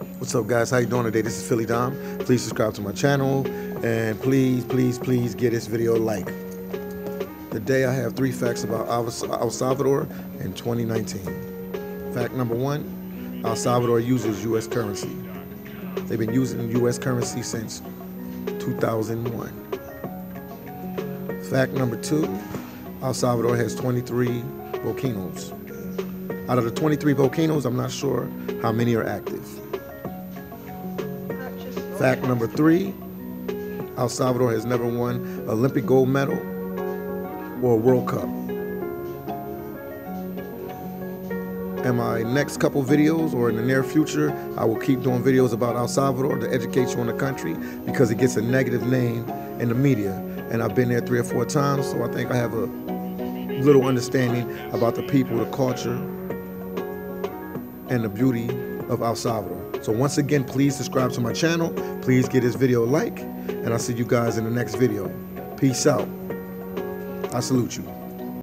What's up, guys? How you doing today? This is Philly Dom. Please subscribe to my channel, and please, please, please get this video a like. Today, I have three facts about El Salvador in 2019. Fact number one: El Salvador uses U.S. currency. They've been using U.S. currency since 2001. Fact number two: El Salvador has 23 volcanoes. Out of the 23 volcanoes, I'm not sure how many are active. Fact number three, El Salvador has never won Olympic gold medal or a World Cup. In my next couple videos or in the near future, I will keep doing videos about El Salvador to educate you on the country because it gets a negative name in the media. And I've been there three or four times, so I think I have a little understanding about the people, the culture, and the beauty of El Salvador. So once again, please subscribe to my channel. Please give this video a like, and I'll see you guys in the next video. Peace out. I salute you.